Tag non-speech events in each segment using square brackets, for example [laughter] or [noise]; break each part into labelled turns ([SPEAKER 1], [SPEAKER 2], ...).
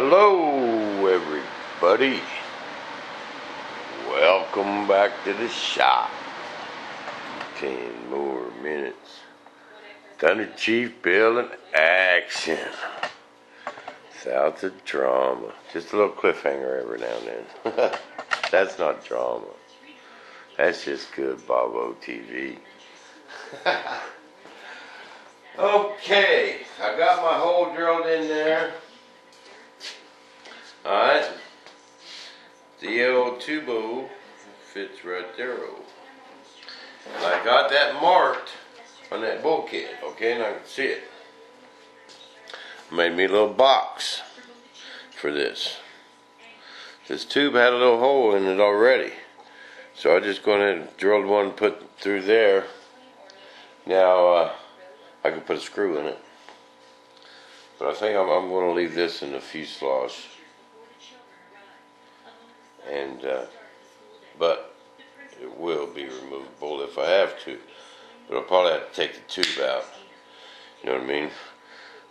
[SPEAKER 1] Hello, everybody. Welcome back to the shop. Ten more minutes. Thunderchief Bill in action. South of drama. Just a little cliffhanger every now and then. [laughs] That's not drama. That's just good Bobo TV. [laughs] okay, I got my hole drilled in there. Alright. The old tubo fits right there. I got that marked on that bulkhead, okay, and I can see it. Made me a little box for this. This tube had a little hole in it already. So I just went ahead and drilled one put through there. Now uh, I can put a screw in it. But I think I'm, I'm going to leave this in the fuselage. And, uh, but it will be removable if I have to. But I'll probably have to take the tube out. You know what I mean?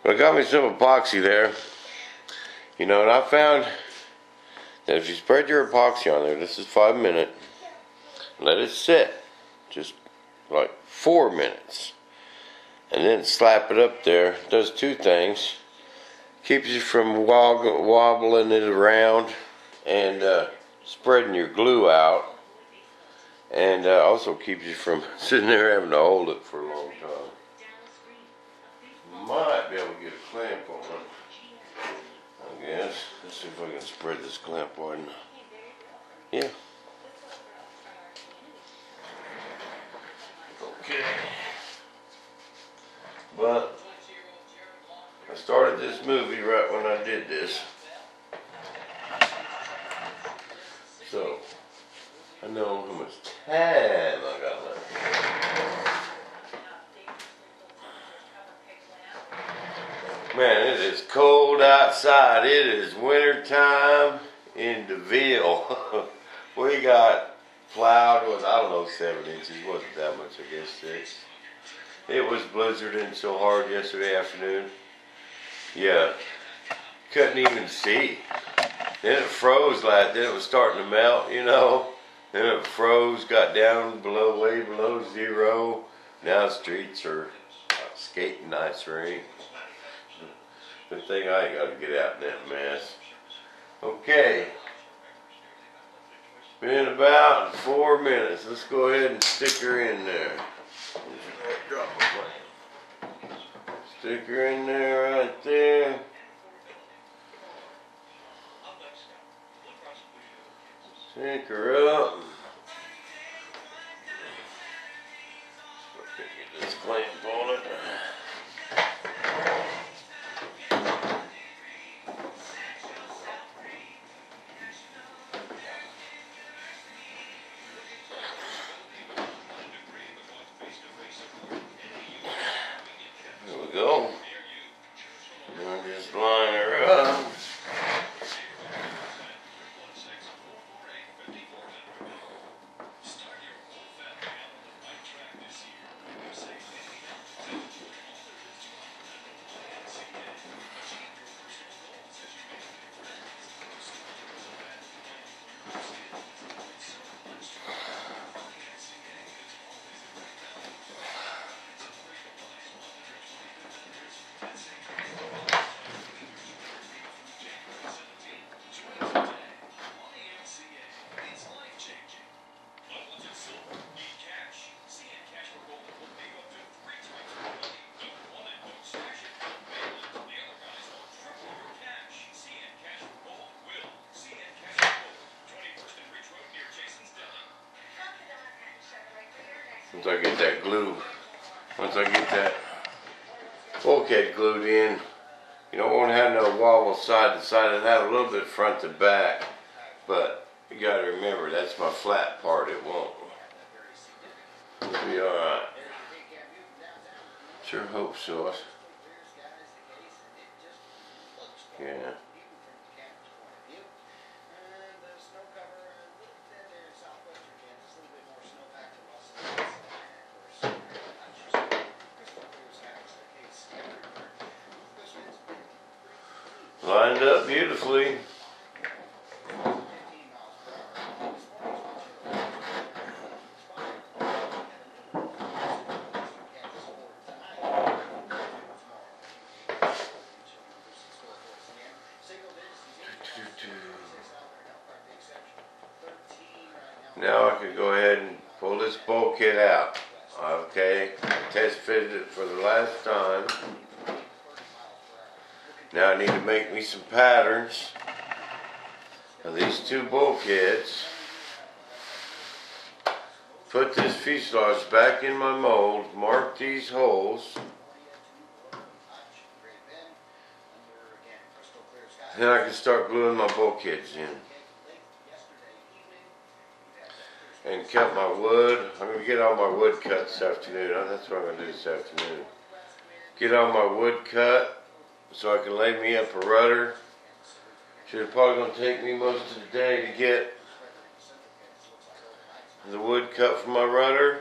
[SPEAKER 1] But I got me some epoxy there. You know, and I found that if you spread your epoxy on there, this is five minute, let it sit, just like four minutes, and then slap it up there. It does two things: keeps you from wobbling it around and uh, spreading your glue out, and uh, also keeps you from [laughs] sitting there having to hold it for a long time. Might be able to get a clamp on it. I guess. Let's see if I can spread this clamp on. Yeah. Okay. But I started this movie right when I did this. So I know how much time I got left. Man, it is cold outside. It is winter time in DeVille. [laughs] we got plowed was I don't know seven inches. wasn't that much, I guess six. It was blizzarding so hard yesterday afternoon. Yeah, couldn't even see. Then it froze like then it was starting to melt, you know. Then it froze, got down below way below zero. Now streets are skating ice rink. Good thing I ain't got to get out in that mess. Okay. Been about four minutes. Let's go ahead and stick her in there. Stick her in there right there. Stick her up. Get this clamp on it. Once I get that glue, once I get that bulkhead glued in, you don't want to have no wobble side to side and have a little bit front to back. But you got to remember, that's my flat part. It won't. It'll be alright. Sure hope so. Yeah. Up beautifully. Now I can go ahead and pull this bulkhead out. Okay, test fitted it for the last time. Now I need to make me some patterns of these two bulkheads. Put this fuselage back in my mold, mark these holes. Then I can start gluing my bulkheads in. And cut my wood. I'm going to get all my wood cut this afternoon. That's what I'm going to do this afternoon. Get all my wood cut so I can lay me up a rudder. Should probably going to take me most of the day to get the wood cut for my rudder.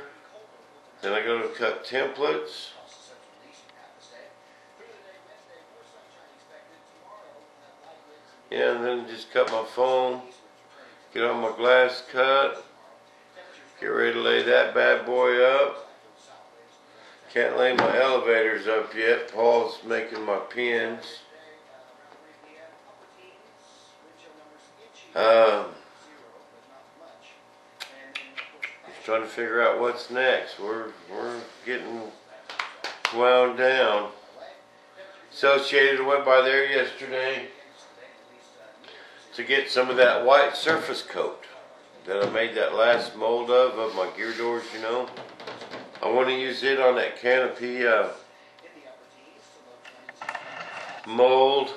[SPEAKER 1] Then I go to cut templates. Yeah, and then just cut my foam, get all my glass cut, get ready to lay that bad boy up. Can't lay my elevators up yet. Paul's making my pins. Um, just trying to figure out what's next. We're we're getting wound down. Associated went by there yesterday to get some of that white surface coat that I made that last mold of of my gear doors. You know, I want to use it on that canopy uh, mold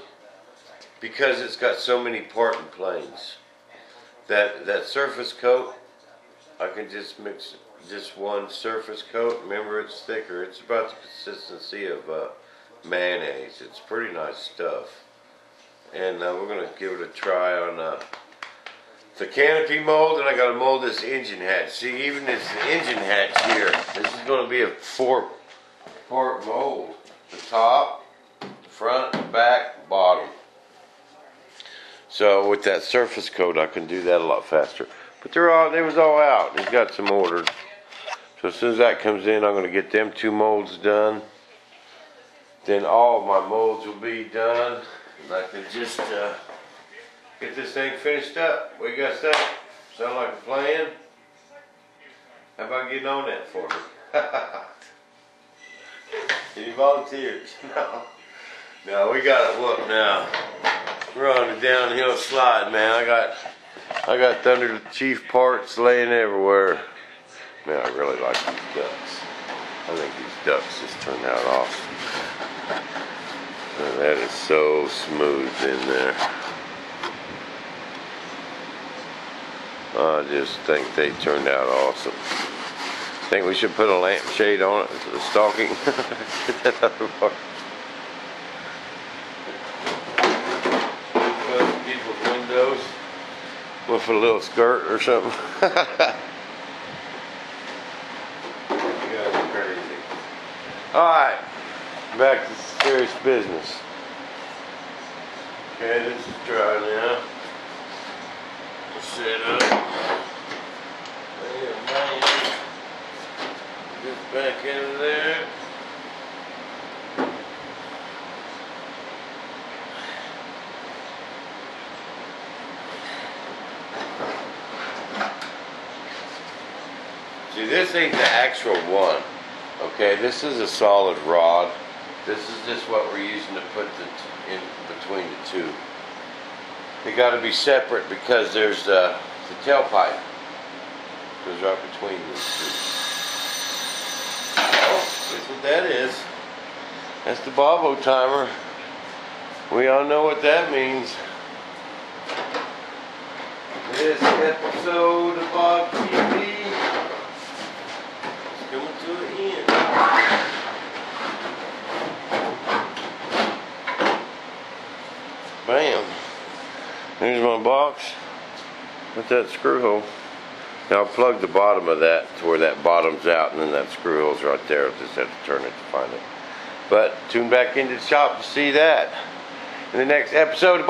[SPEAKER 1] because it's got so many parting planes. That that surface coat, I can just mix just one surface coat. Remember, it's thicker. It's about the consistency of uh, mayonnaise. It's pretty nice stuff. And uh, we're gonna give it a try on uh, the canopy mold, and I gotta mold this engine hatch. See, even this engine hatch here, this is gonna be a four-part mold. The top, front, back, bottom. So with that surface coat, I can do that a lot faster. But they're all, they was all out. He's got some orders. So as soon as that comes in, I'm gonna get them two molds done. Then all of my molds will be done. And I can just uh, get this thing finished up. We got say? Sound like a plan? How about getting on that for me? [laughs] Any volunteers? [laughs] No. No, we got it whooped now. We're on a downhill slide, man. I got I got Thunder Chief parts laying everywhere. Man, I really like these ducks. I think these ducks just turned out awesome. And that is so smooth in there. I just think they turned out awesome. Think we should put a lampshade on it for the stalking. Get that other part. People's [laughs] windows with a little skirt or something. [laughs] you guys are crazy. Alright, back to serious business. Okay, this is dry now. There, man. This back into there. See, this ain't the actual one. Okay, this is a solid rod. This is just what we're using to put the in between the two. They got to be separate because there's uh, the tailpipe goes right between these two. Oh, that's what that is. That's the Bobo timer. We all know what that means. This episode of Bob TV is coming to an end. Box with that screw hole. Now plug the bottom of that to where that bottoms out and then that screw hole's right there. Just have to turn it to find it. But tune back into the shop to see that in the next episode.